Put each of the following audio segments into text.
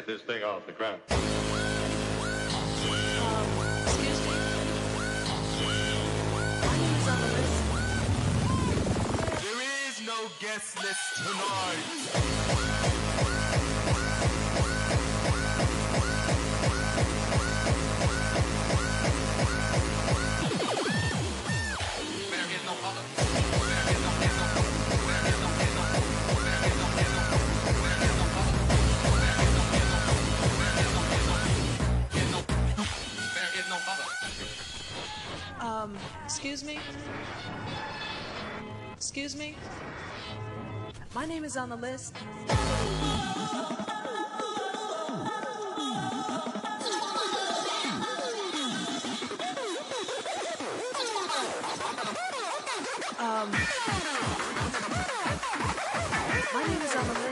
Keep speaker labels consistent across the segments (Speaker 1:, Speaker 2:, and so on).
Speaker 1: Get this thing off the ground.
Speaker 2: There is no guest list tonight.
Speaker 3: My name is on the list. Um, my name is on the list.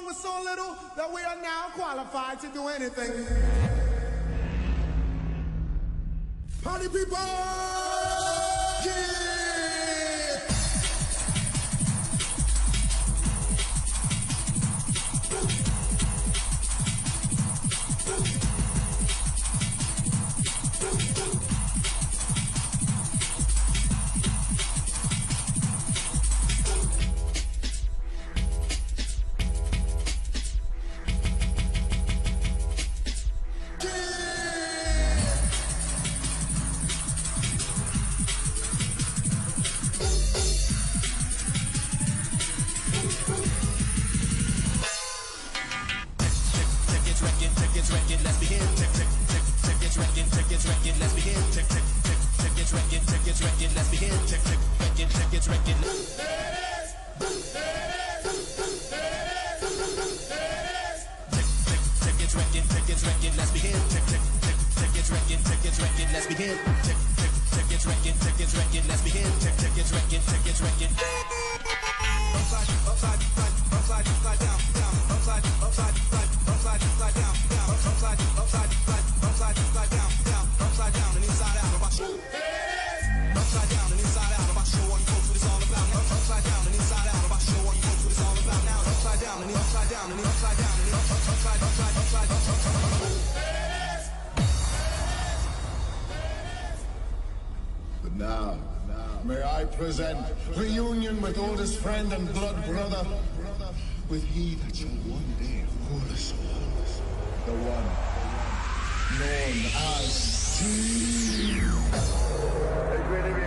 Speaker 4: So with so little that we are now qualified to do anything. Party people!
Speaker 5: Friend and blood brother, with he that shall one day rule us all, the one known as Steel.
Speaker 6: Ik weet niet.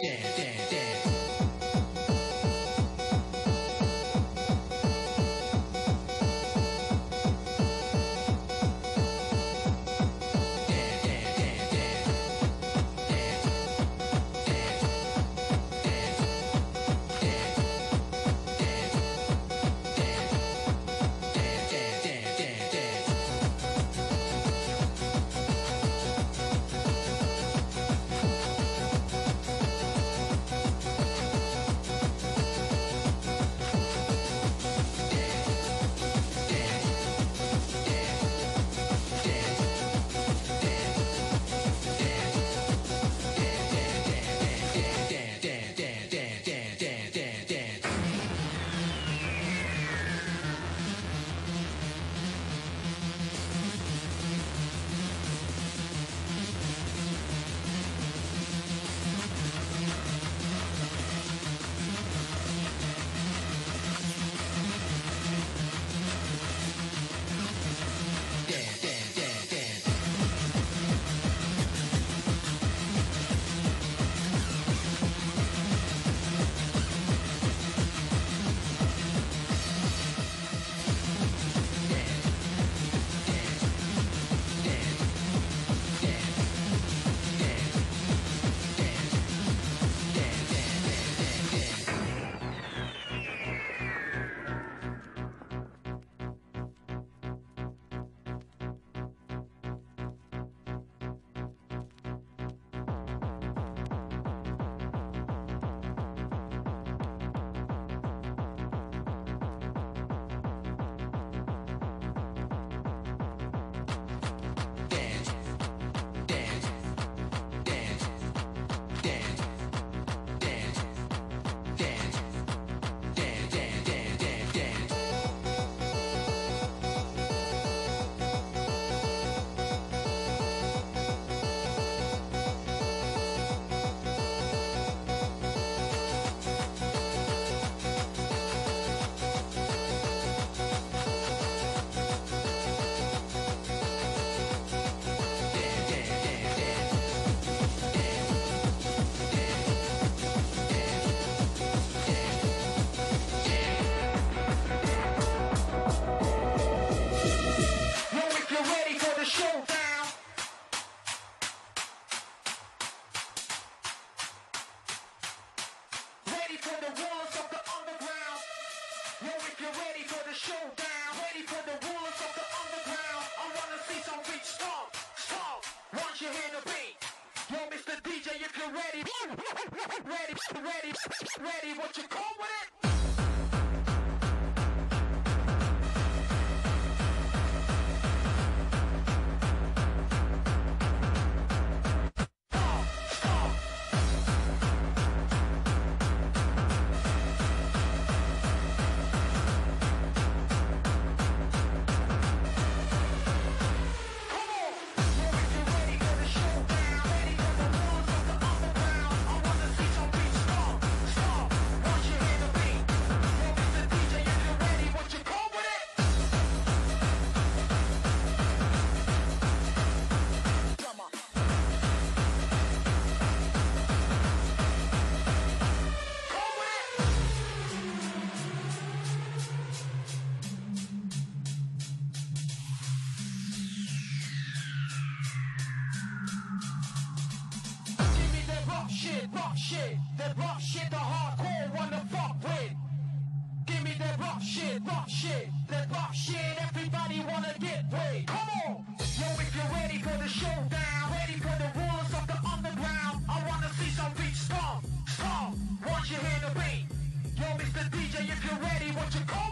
Speaker 6: dance, dance. what you
Speaker 7: come
Speaker 8: with. shit, rock shit. That rock shit, the
Speaker 7: hardcore one to
Speaker 9: fuck with. Give me that rock shit, rock shit. That rock shit, everybody wanna get with. Come on! Yo, if you're ready for the showdown, ready for the
Speaker 10: rules of the underground, I wanna see some beats strong, strong. Once you hear the beat, yo, Mr. DJ, if you're ready, what you call?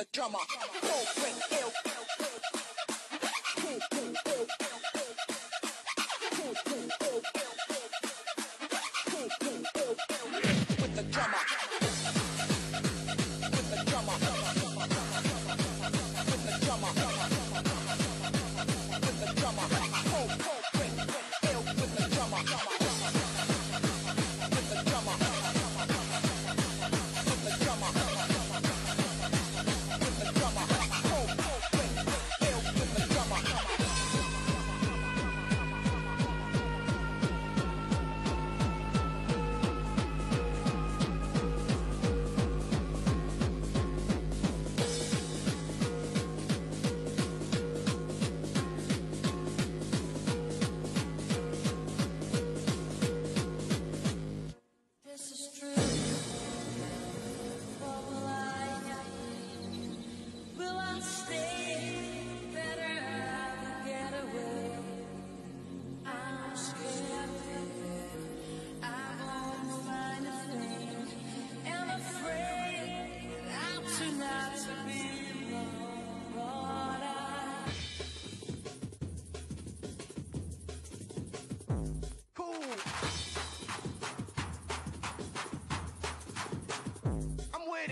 Speaker 10: the drummer. Ill. With the drummer.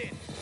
Speaker 10: in.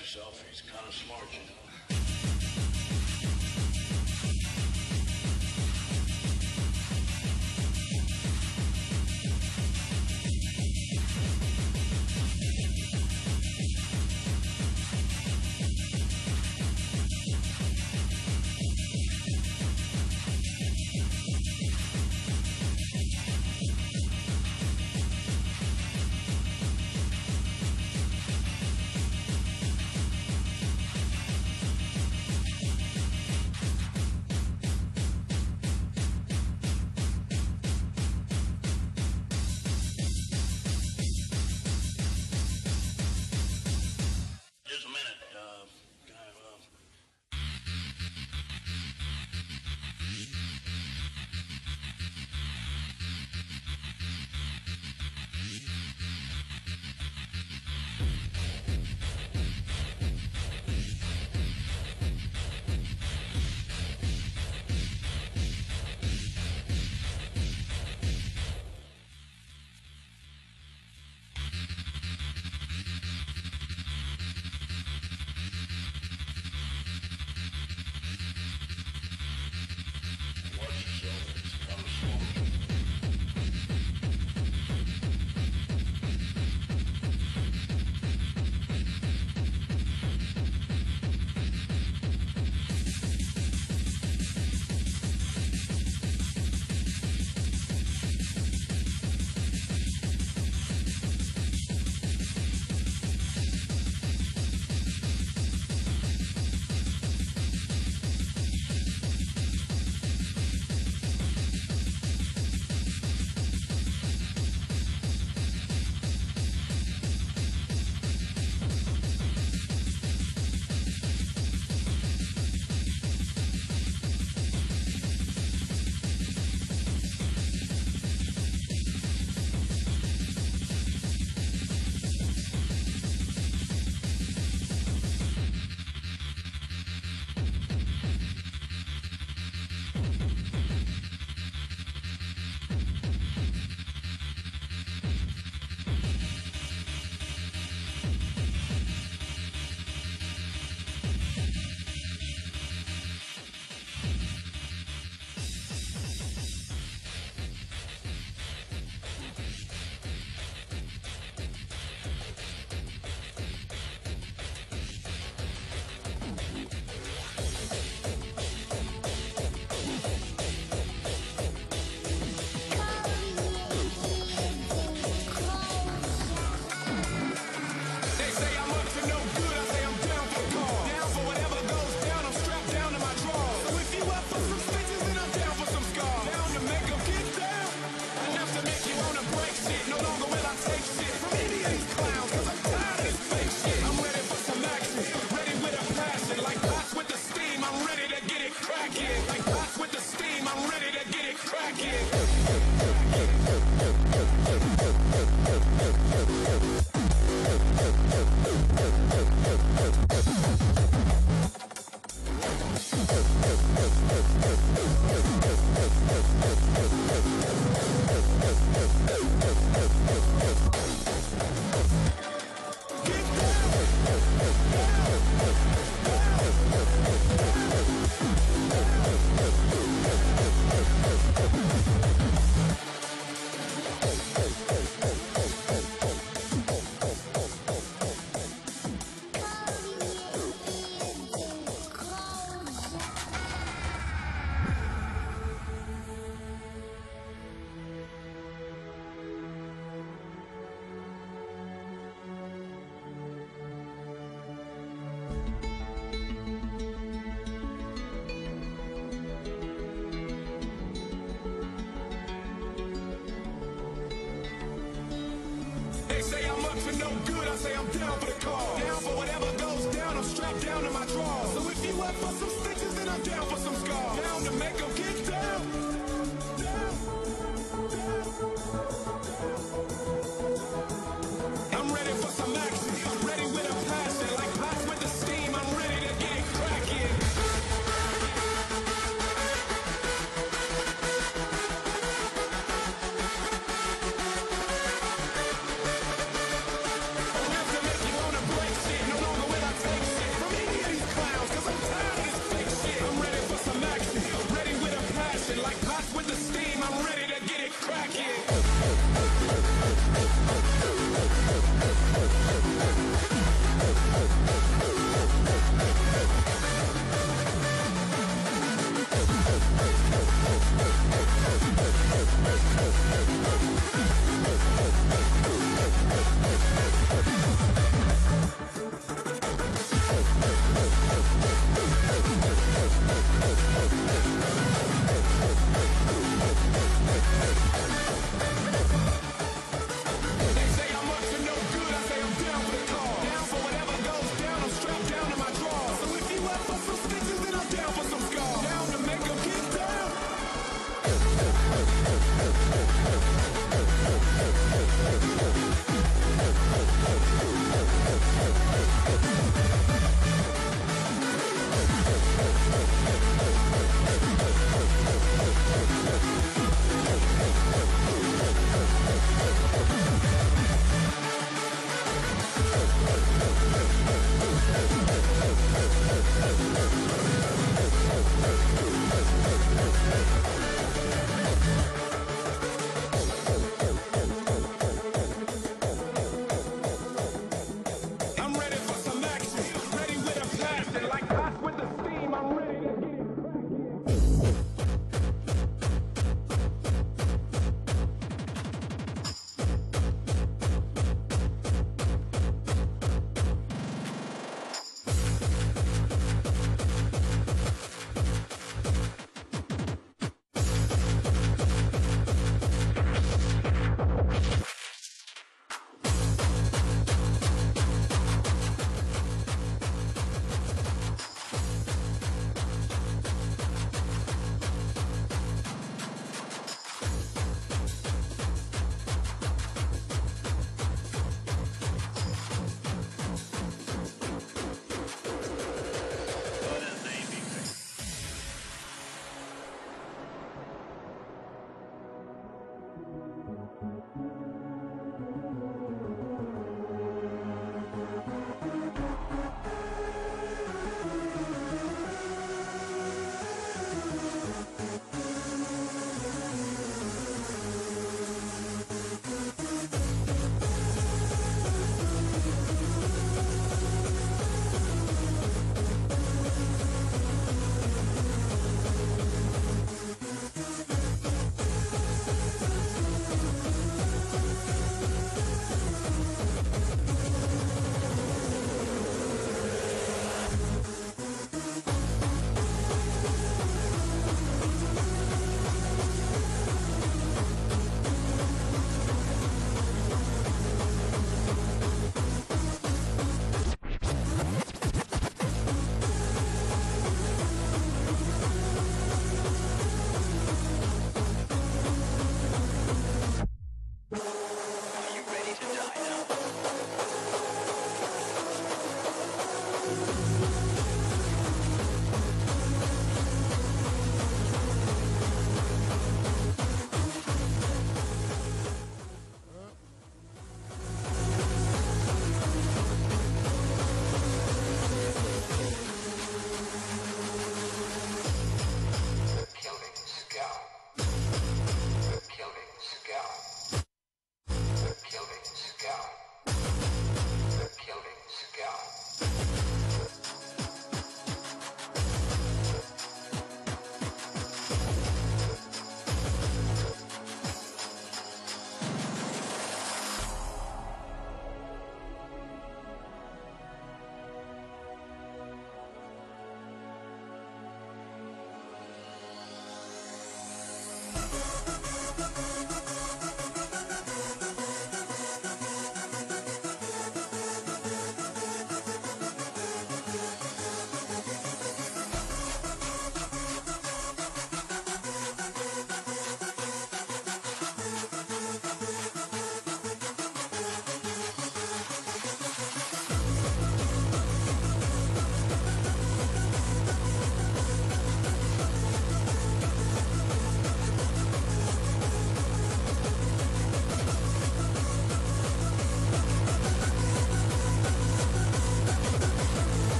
Speaker 10: yourself. He's kind of smart, you know.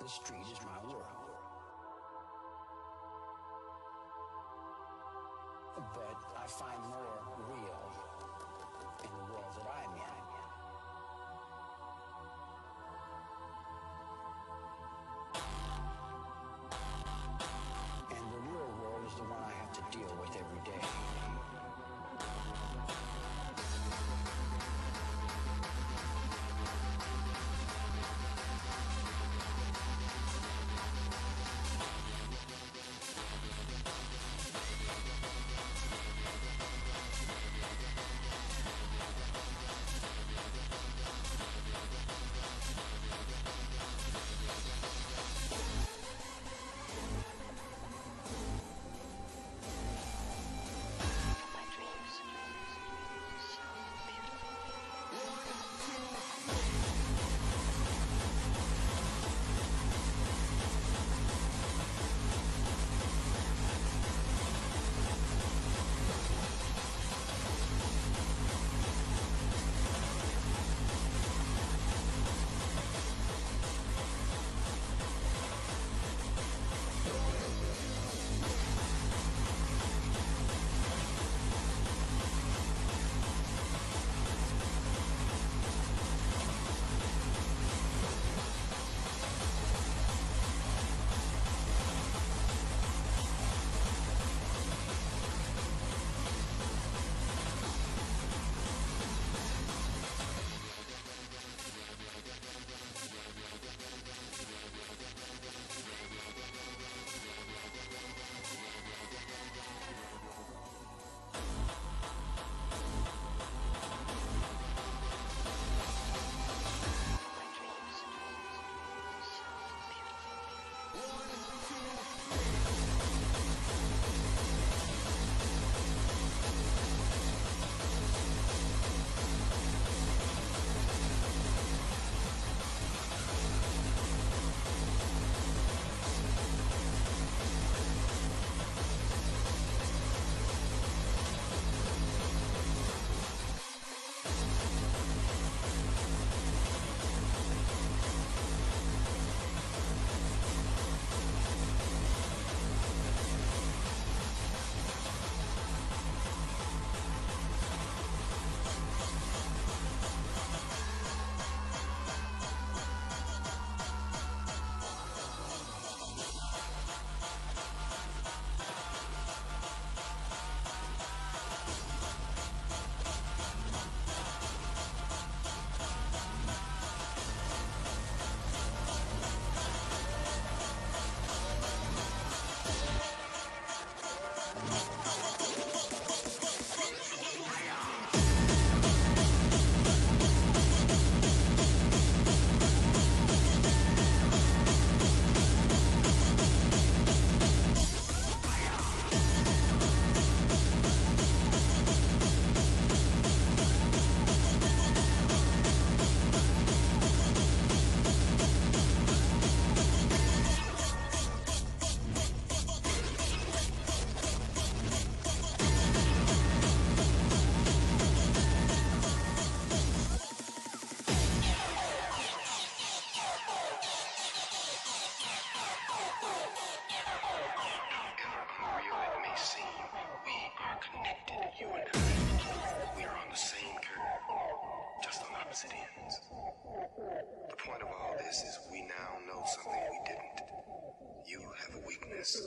Speaker 10: The
Speaker 11: street is my world.
Speaker 12: weakness is we now know something we didn't. You have a weakness.